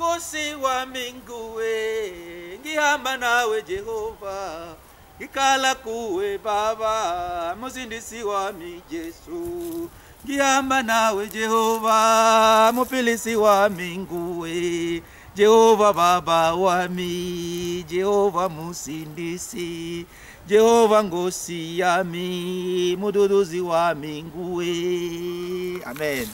Ngosi wa minguwe ngihamba nawe Jehova. Ikala kuwe Baba muzindisi wami Yesu ngihamba nawe Jehova mupilisi wami Minguwe, Jehova baba wami Jehova musindisi Jehova ngosi yami mududuzi wami nguwe. Amen.